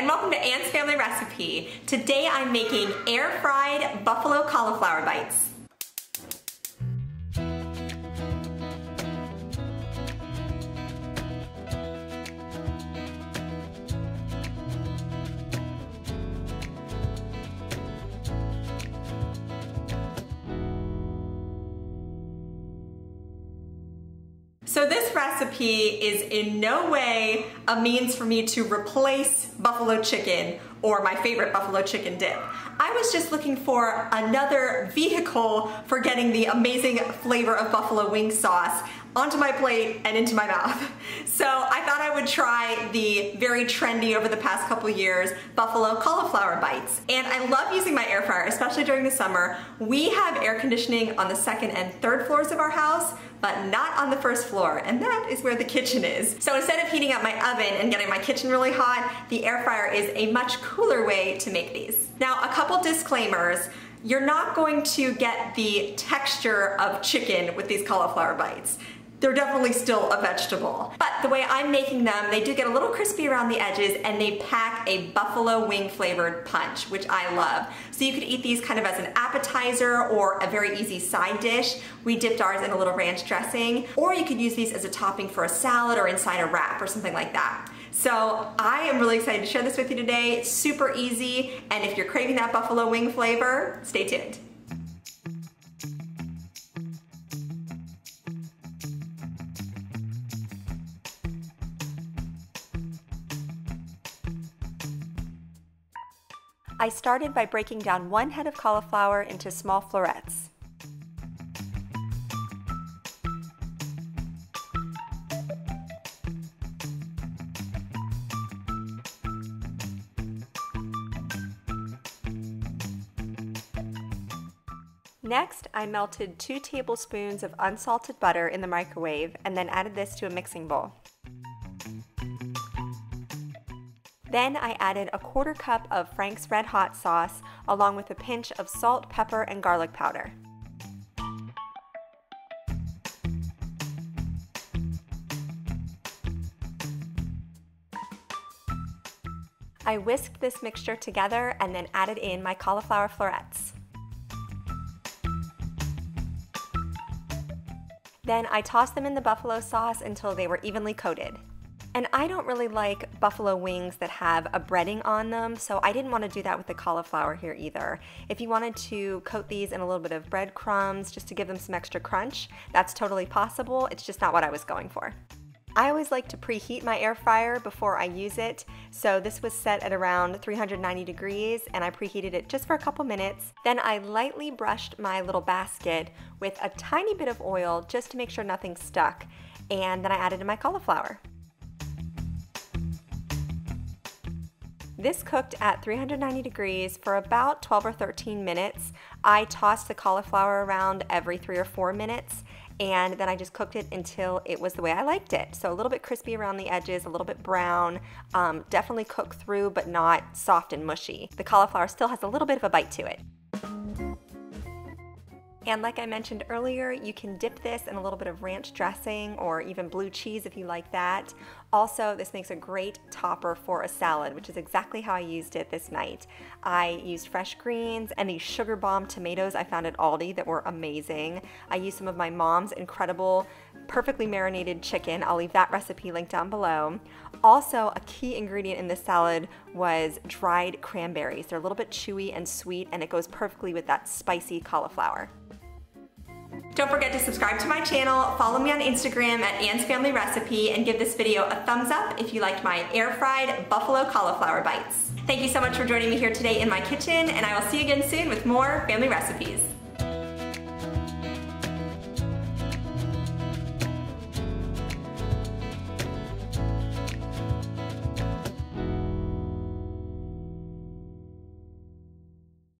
and welcome to Anne's Family Recipe. Today I'm making air fried buffalo cauliflower bites. So this recipe is in no way a means for me to replace buffalo chicken or my favorite buffalo chicken dip. I was just looking for another vehicle for getting the amazing flavor of buffalo wing sauce onto my plate and into my mouth. So I thought I would try the very trendy over the past couple years buffalo cauliflower bites. And I love using my air fryer, especially during the summer. We have air conditioning on the second and third floors of our house, but not on the first floor, and that is where the kitchen is. So instead of heating up my oven and getting my kitchen really hot, the air fryer is a much cooler way to make these. Now, a couple disclaimers. You're not going to get the texture of chicken with these cauliflower bites they're definitely still a vegetable. But the way I'm making them, they do get a little crispy around the edges and they pack a buffalo wing flavored punch, which I love. So you could eat these kind of as an appetizer or a very easy side dish. We dipped ours in a little ranch dressing, or you could use these as a topping for a salad or inside a wrap or something like that. So I am really excited to share this with you today. It's super easy, and if you're craving that buffalo wing flavor, stay tuned. I started by breaking down one head of cauliflower into small florets. Next, I melted 2 tablespoons of unsalted butter in the microwave and then added this to a mixing bowl. Then I added a quarter cup of Frank's Red Hot sauce along with a pinch of salt, pepper, and garlic powder. I whisked this mixture together and then added in my cauliflower florets. Then I tossed them in the buffalo sauce until they were evenly coated. And I don't really like buffalo wings that have a breading on them, so I didn't want to do that with the cauliflower here either. If you wanted to coat these in a little bit of breadcrumbs just to give them some extra crunch, that's totally possible. It's just not what I was going for. I always like to preheat my air fryer before I use it, so this was set at around 390 degrees and I preheated it just for a couple minutes. Then I lightly brushed my little basket with a tiny bit of oil just to make sure nothing stuck, and then I added in my cauliflower. This cooked at 390 degrees for about 12 or 13 minutes. I tossed the cauliflower around every three or four minutes and then I just cooked it until it was the way I liked it. So a little bit crispy around the edges, a little bit brown, um, definitely cooked through but not soft and mushy. The cauliflower still has a little bit of a bite to it. And like I mentioned earlier, you can dip this in a little bit of ranch dressing or even blue cheese if you like that. Also, this makes a great topper for a salad, which is exactly how I used it this night. I used fresh greens and these sugar bomb tomatoes I found at Aldi that were amazing. I used some of my mom's incredible perfectly marinated chicken. I'll leave that recipe linked down below. Also, a key ingredient in this salad was dried cranberries. They're a little bit chewy and sweet and it goes perfectly with that spicy cauliflower. Don't forget to subscribe to my channel, follow me on Instagram at Anne's Family Recipe, and give this video a thumbs up if you liked my air-fried buffalo cauliflower bites. Thank you so much for joining me here today in my kitchen, and I will see you again soon with more family recipes.